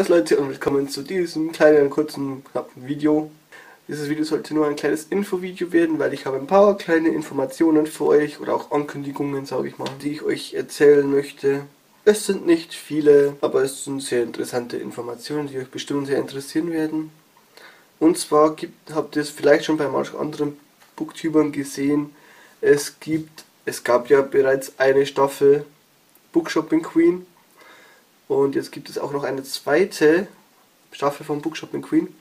Servus Leute und willkommen zu diesem kleinen, kurzen, knappen Video. Dieses Video sollte nur ein kleines Infovideo werden, weil ich habe ein paar kleine Informationen für euch oder auch Ankündigungen, sage ich mal, die ich euch erzählen möchte. Es sind nicht viele, aber es sind sehr interessante Informationen, die euch bestimmt sehr interessieren werden. Und zwar gibt, habt ihr es vielleicht schon bei manchen anderen Booktubern gesehen, es gibt, es gab ja bereits eine Staffel Bookshopping Queen und jetzt gibt es auch noch eine zweite Staffel von Bookshopping Queen.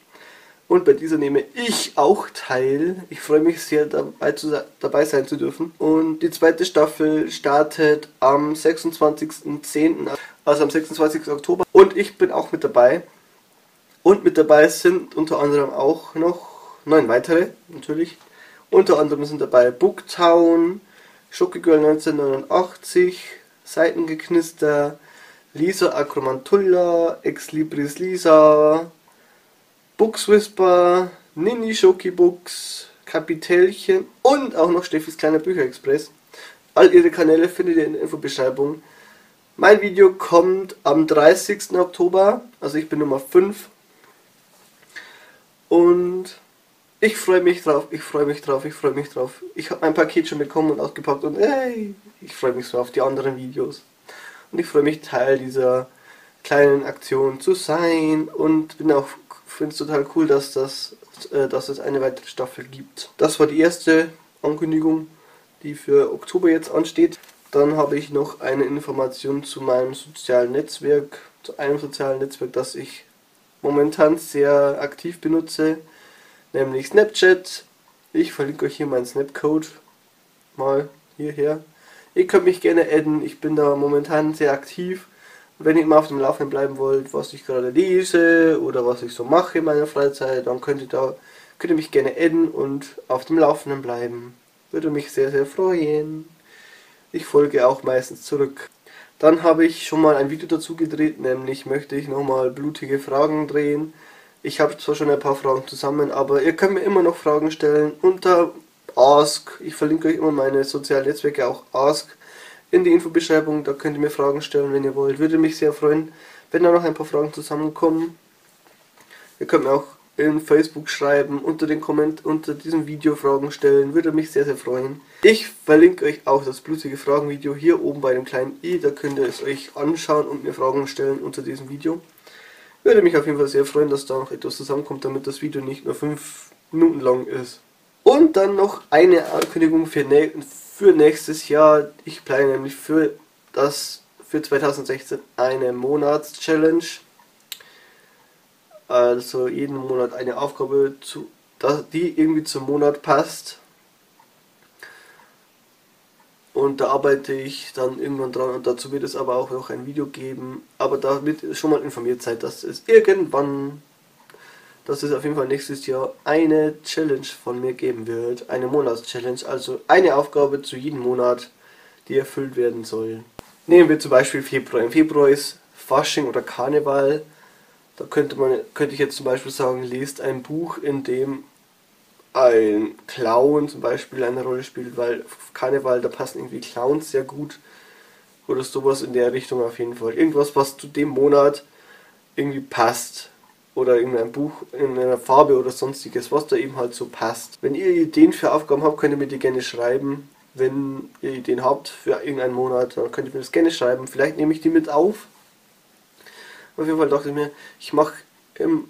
Und bei dieser nehme ich auch teil. Ich freue mich sehr dabei, zu, dabei sein zu dürfen. Und die zweite Staffel startet am 26.10., also am 26. Oktober. Und ich bin auch mit dabei. Und mit dabei sind unter anderem auch noch neun weitere, natürlich. Unter anderem sind dabei Booktown, Schocke Girl 1989, Seitengeknister, Lisa Acromantulla, Ex Libris Lisa, Books Whisper, Nini Shoki Books, Kapitelchen und auch noch Steffis kleiner Bücherexpress. All ihre Kanäle findet ihr in der Infobeschreibung. Mein Video kommt am 30. Oktober, also ich bin Nummer 5. Und ich freue mich drauf, ich freue mich drauf, ich freue mich drauf. Ich habe mein Paket schon bekommen und ausgepackt und hey, ich freue mich so auf die anderen Videos. Und ich freue mich Teil dieser kleinen Aktion zu sein und bin auch finde es total cool, dass das äh, dass es eine weitere Staffel gibt. Das war die erste Ankündigung, die für Oktober jetzt ansteht. Dann habe ich noch eine Information zu meinem sozialen Netzwerk, zu einem sozialen Netzwerk, das ich momentan sehr aktiv benutze, nämlich Snapchat. Ich verlinke euch hier meinen Snapcode mal hierher. Ihr könnt mich gerne adden, ich bin da momentan sehr aktiv. wenn ihr immer auf dem Laufenden bleiben wollt, was ich gerade lese oder was ich so mache in meiner Freizeit, dann könnt ihr da könnt ihr mich gerne adden und auf dem Laufenden bleiben. Würde mich sehr, sehr freuen. Ich folge auch meistens zurück. Dann habe ich schon mal ein Video dazu gedreht, nämlich möchte ich nochmal blutige Fragen drehen. Ich habe zwar schon ein paar Fragen zusammen, aber ihr könnt mir immer noch Fragen stellen unter Ask. Ich verlinke euch immer meine sozialen Netzwerke, auch Ask, in die Infobeschreibung. Da könnt ihr mir Fragen stellen, wenn ihr wollt. Würde mich sehr freuen, wenn da noch ein paar Fragen zusammenkommen. Ihr könnt mir auch in Facebook schreiben, unter den Komment unter diesem Video Fragen stellen. Würde mich sehr, sehr freuen. Ich verlinke euch auch das blutige Fragenvideo hier oben bei dem kleinen i. Da könnt ihr es euch anschauen und mir Fragen stellen unter diesem Video. Würde mich auf jeden Fall sehr freuen, dass da noch etwas zusammenkommt, damit das Video nicht nur 5 Minuten lang ist. Und dann noch eine Ankündigung für, für nächstes Jahr. Ich plane nämlich für das für 2016 eine Monats-Challenge. Also jeden Monat eine Aufgabe, zu, die irgendwie zum Monat passt. Und da arbeite ich dann irgendwann dran und dazu wird es aber auch noch ein Video geben. Aber damit schon mal informiert seid, dass es irgendwann dass es auf jeden Fall nächstes Jahr eine Challenge von mir geben wird. Eine Monatschallenge, also eine Aufgabe zu jedem Monat, die erfüllt werden soll. Nehmen wir zum Beispiel Februar. Im Februar ist Fasching oder Karneval. Da könnte man, könnte ich jetzt zum Beispiel sagen, lest ein Buch, in dem ein Clown zum Beispiel eine Rolle spielt, weil Karneval, da passen irgendwie Clowns sehr gut. Oder sowas in der Richtung auf jeden Fall. Irgendwas, was zu dem Monat irgendwie passt oder irgendein Buch in einer Farbe oder sonstiges, was da eben halt so passt. Wenn ihr Ideen für Aufgaben habt, könnt ihr mir die gerne schreiben. Wenn ihr Ideen habt für irgendeinen Monat, dann könnt ihr mir das gerne schreiben. Vielleicht nehme ich die mit auf. Auf jeden Fall dachte ich mir, ich mache im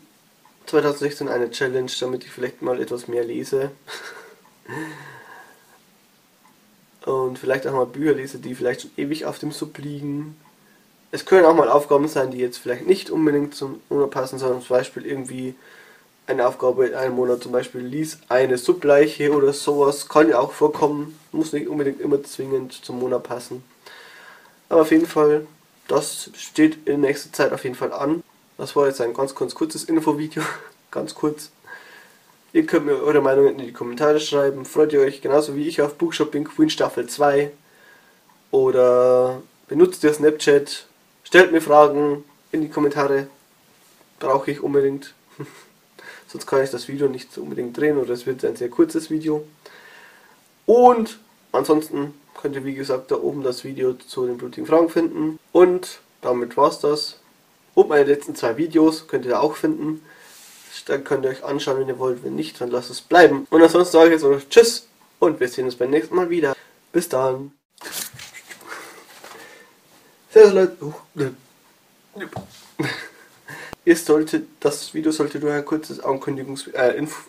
2016 eine Challenge, damit ich vielleicht mal etwas mehr lese. Und vielleicht auch mal Bücher lese, die vielleicht schon ewig auf dem Sub liegen es können auch mal Aufgaben sein, die jetzt vielleicht nicht unbedingt zum Monat passen, sondern zum Beispiel irgendwie eine Aufgabe in einem Monat, zum Beispiel lies eine Subleiche oder sowas, kann ja auch vorkommen, muss nicht unbedingt immer zwingend zum Monat passen. Aber auf jeden Fall, das steht in nächster Zeit auf jeden Fall an. Das war jetzt ein ganz, ganz kurzes Infovideo, ganz kurz. Ihr könnt mir eure Meinungen in die Kommentare schreiben. Freut ihr euch genauso wie ich auf Bookshopping Queen Staffel 2? Oder benutzt ihr Snapchat? Stellt mir Fragen in die Kommentare. Brauche ich unbedingt. Sonst kann ich das Video nicht unbedingt drehen oder es wird ein sehr kurzes Video. Und ansonsten könnt ihr wie gesagt da oben das Video zu den blutigen Fragen finden. Und damit war's das. Und meine letzten zwei Videos könnt ihr auch finden. Dann könnt ihr euch anschauen, wenn ihr wollt. Wenn nicht, dann lasst es bleiben. Und ansonsten sage ich jetzt noch Tschüss und wir sehen uns beim nächsten Mal wieder. Bis dann. Sehr Leute. Ihr solltet, das Video sollte nur ein kurzes Ankündigungs... Äh, Info...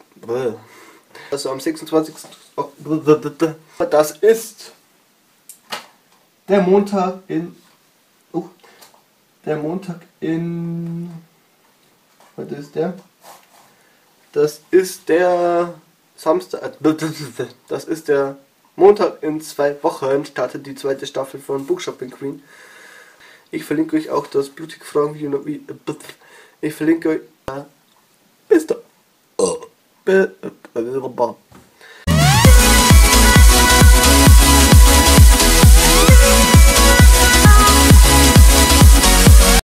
Also am 26. Das ist der Montag in... Uh, der Montag in... Heute ist der... Das ist der Samstag... Das ist der Montag in zwei Wochen startet die zweite Staffel von Bookshopping Queen. Ich verlinke euch auch das blutige Fragen-Video. Ich verlinke euch... Bis dann.